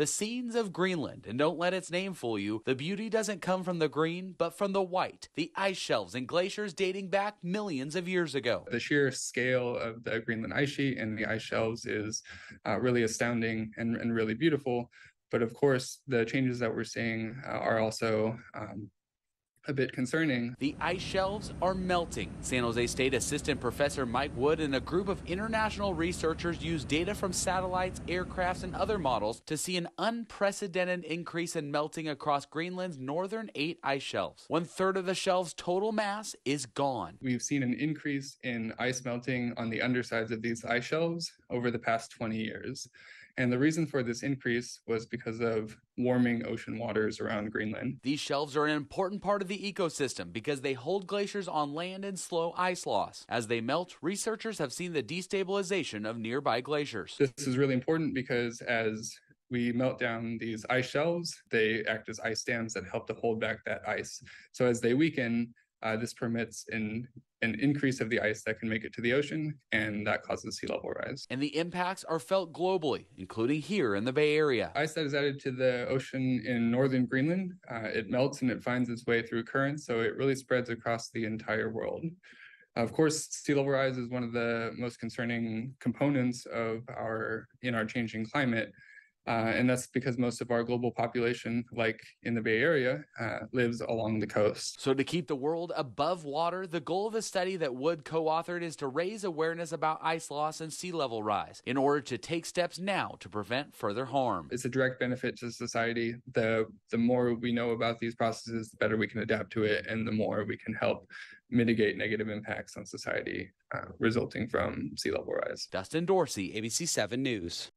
the scenes of Greenland. And don't let its name fool you. The beauty doesn't come from the green, but from the white, the ice shelves and glaciers dating back millions of years ago. The sheer scale of the Greenland ice sheet and the ice shelves is uh, really astounding and, and really beautiful. But of course, the changes that we're seeing uh, are also um, a bit concerning. The ice shelves are melting. San Jose State Assistant Professor Mike Wood and a group of international researchers use data from satellites, aircrafts, and other models to see an unprecedented increase in melting across Greenland's northern eight ice shelves. One third of the shelves' total mass is gone. We've seen an increase in ice melting on the undersides of these ice shelves over the past 20 years. And the reason for this increase was because of warming ocean waters around Greenland. These shelves are an important part of the ecosystem because they hold glaciers on land and slow ice loss. As they melt, researchers have seen the destabilization of nearby glaciers. This is really important because as we melt down these ice shelves, they act as ice dams that help to hold back that ice. So as they weaken, uh, this permits an, an increase of the ice that can make it to the ocean, and that causes sea level rise. And the impacts are felt globally, including here in the Bay Area. Ice that is added to the ocean in northern Greenland, uh, it melts and it finds its way through currents, so it really spreads across the entire world. Of course, sea level rise is one of the most concerning components of our in our changing climate. Uh, and that's because most of our global population, like in the Bay Area, uh, lives along the coast. So, to keep the world above water, the goal of the study that Wood co authored is to raise awareness about ice loss and sea level rise in order to take steps now to prevent further harm. It's a direct benefit to society. The, the more we know about these processes, the better we can adapt to it, and the more we can help mitigate negative impacts on society uh, resulting from sea level rise. Dustin Dorsey, ABC 7 News.